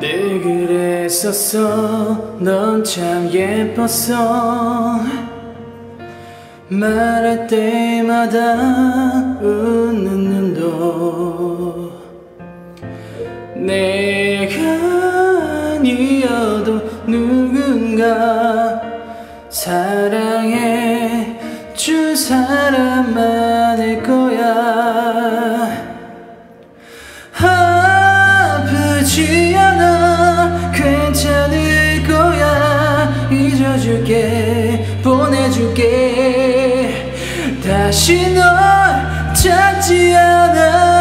늘 그랬었어. 넌 참 예뻤어. 말할 때마다 웃는 눈도 내가 아니어도 누군가 사랑해 줄 사람 많을 거야 다시 널 찾지 않아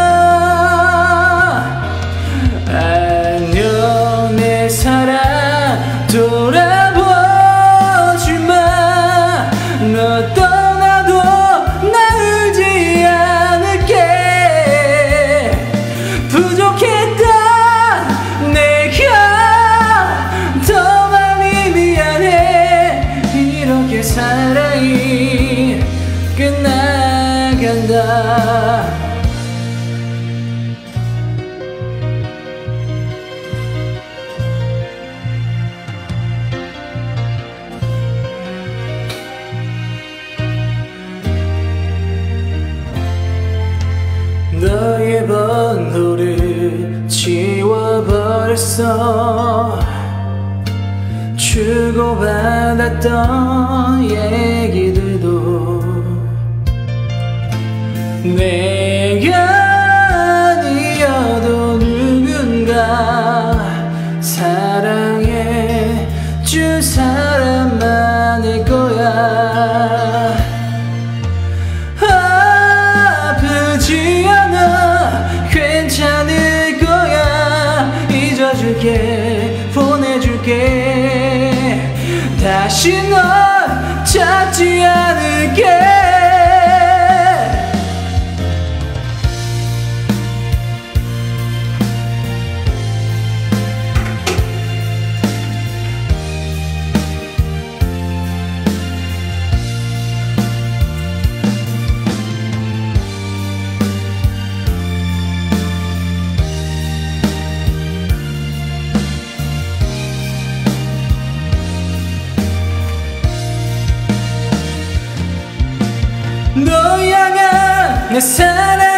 끝나간다. 너의 번호를 지워버렸어. 주고받았던 얘기 내가 아니어도 누군가 사랑해 줄 사람 많을 거야. 아프지 않아 괜찮을 거야. 잊어줄게 보내줄게. 다시 널 너